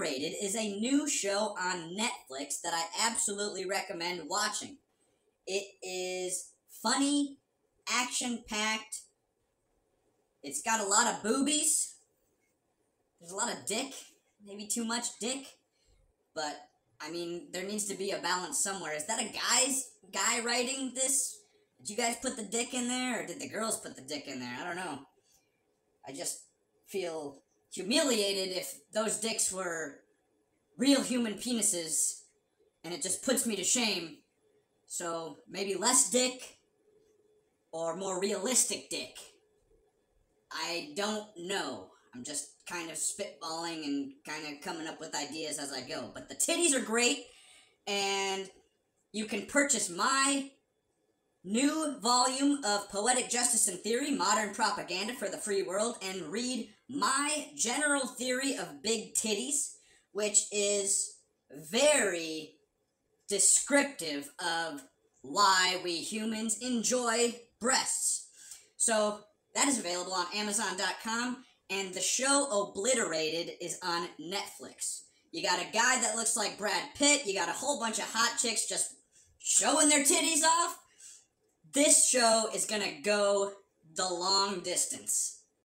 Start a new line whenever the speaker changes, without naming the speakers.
Obliterated is a new show on Netflix that I absolutely recommend watching. It is funny, action packed. It's got a lot of boobies. There's a lot of dick. Maybe too much dick. But, I mean, there needs to be a balance somewhere. Is that a guy's guy writing this? Did you guys put the dick in there, or did the girls put the dick in there? I don't know. I just feel humiliated if those dicks were real human penises, and it just puts me to shame. So maybe less dick or more realistic dick. I don't know. I'm just kind of spitballing and kind of coming up with ideas as I go. But the titties are great, and you can purchase my new volume of Poetic Justice and Theory Modern Propaganda for the Free World and read my general theory of big titties, which is very descriptive of why we humans enjoy breasts. So that is available on Amazon.com, and the show Obliterated is on Netflix. You got a guy that looks like Brad Pitt, you got a whole bunch of hot chicks just showing their titties off. This show is gonna go the long distance.